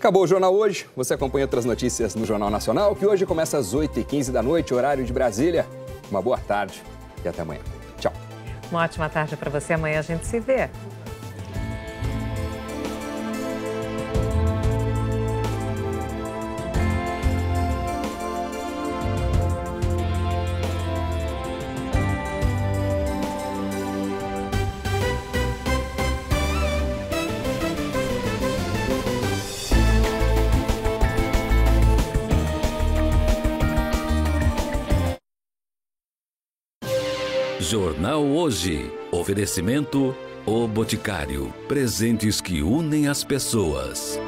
Acabou o jornal hoje. Você acompanha outras notícias no Jornal Nacional, que hoje começa às 8h15 da noite, horário de Brasília. Uma boa tarde e até amanhã. Tchau. Uma ótima tarde para você. Amanhã a gente se vê. Jornal Hoje. Oferecimento O Boticário. Presentes que unem as pessoas.